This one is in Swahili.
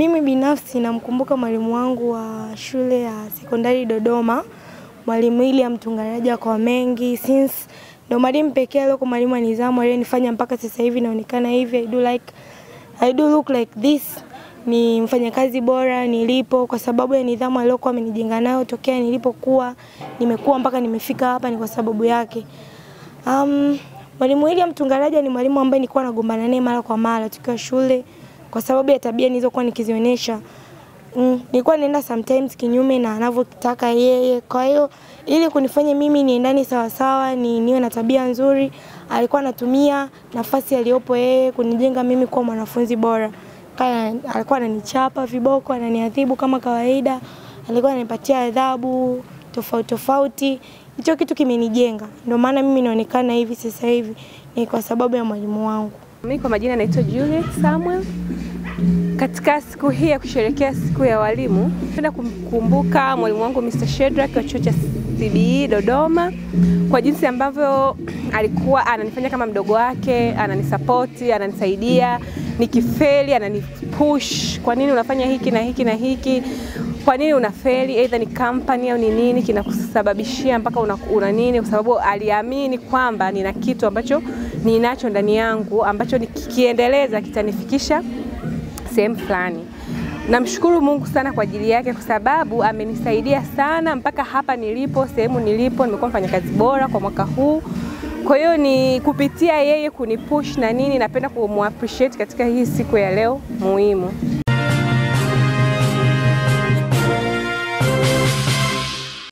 Mimi binafsi namkumbuka mwalimu wangu wa shule ya sekondari Dodoma, mwalimu William Mtungaraja kwa mengi since ndo mwalimu pekee aliyekuwa mwalimu wa nidhamu aliyenifanya mpaka sasa hivi naonekana hivi. I do like I do look like this. Ni mfanyakazi bora nilipo kwa sababu ya nidhamu aliyokuwa amenijenga nayo tokea nilipokuwa nimekuwa mpaka nimefika hapa, ni kwa sababu yake. Um, mwalimu William Tungaraja ni mwalimu ambaye nilikuwa nagombana naye mara kwa mara tukiwa shule kwa sababu ya tabia nilizokuwa nikizionyesha. Mm, nilikuwa naenda sometimes kinyume na anavyotaka yeye. Kwa hiyo ili kunifanya mimi niendani sawasawa, sawa, ni niwe na tabia nzuri, alikuwa anatumia nafasi aliyopo yeye kunijenga mimi kuwa mwanafunzi bora. Kaya, alikuwa ananichapa viboko, ananiadhibu kama kawaida, alikuwa ananipatia adhabu tofauti tofauti. Hicho kitu kimenijenga, ndio maana mimi naonekana hivi sasa hivi, ni kwa sababu ya mwalimu wangu. Mimi kwa majina naitwa Juliet Samuel. Katika siku hii ya kusherehekea siku ya walimu, napenda kumkumbuka mwalimu wangu Mr. Shedrack wa chuo cha CBE Dodoma kwa jinsi ambavyo alikuwa ananifanya kama mdogo wake, ananisapoti, ananisaidia, nikifeli ananipush, kwa nini unafanya hiki na hiki na hiki, kwa nini unafeli, aidha ni company au ni nini kinakusababishia mpaka una, una nini, kwa sababu aliamini kwamba nina kitu ambacho ninacho ndani yangu ambacho nikikiendeleza kitanifikisha sehemu fulani. Namshukuru Mungu sana kwa ajili yake kwa sababu amenisaidia sana mpaka hapa nilipo, sehemu nilipo, nimekuwa mfanyakazi bora kwa mwaka huu. Kwa hiyo ni kupitia yeye kunipush na nini, napenda kumwappreciate katika hii siku ya leo muhimu.